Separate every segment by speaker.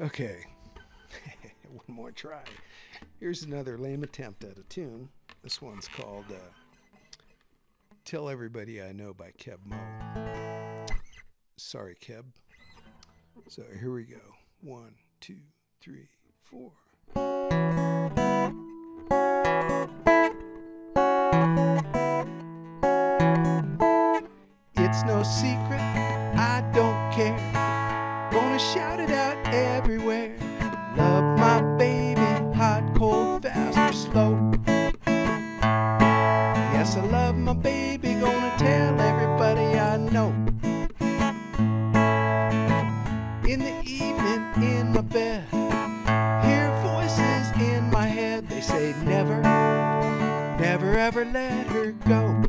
Speaker 1: Okay. One more try. Here's another lame attempt at a tune. This one's called uh, Tell Everybody I Know by Keb Mo. Sorry, Keb. So here we go. One, two, three, four. It's no secret, I don't care. Gonna shout it out everywhere. Love my baby, hot, cold, fast, or slow. Yes, I love my baby, gonna tell everybody I know. In the evening, in my bed, hear voices in my head. They say, never, never ever let her go.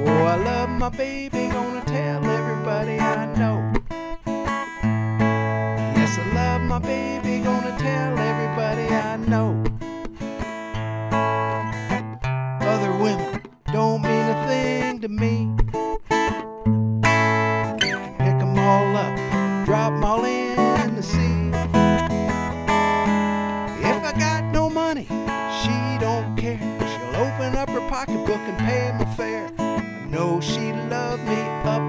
Speaker 1: Oh, I love my baby, gonna tell everybody I know. Baby, gonna tell everybody I know. Other women don't mean a thing to me. Pick 'em all up, drop 'em all in the sea. If I got no money, she don't care. She'll open up her pocketbook and pay my fare. I know she loved me up,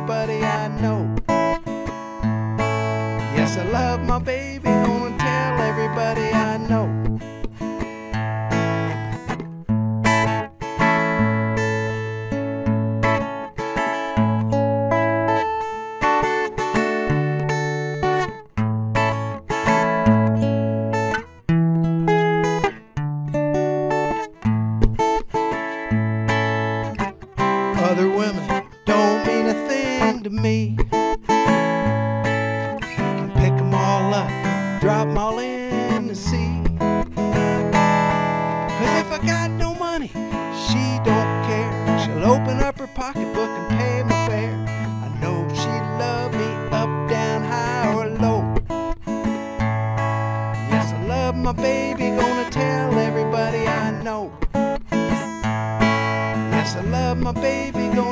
Speaker 1: everybody I know. Yes, I love my baby, gonna tell everybody I know. Other women to me. Can pick 'em all up, drop 'em all in the sea. Cause if I got no money, she don't care. She'll open up her pocketbook and pay my fare. I know she love me up, down, high, or low. Yes, I love my baby, gonna tell everybody I know. Yes, I love my baby, gonna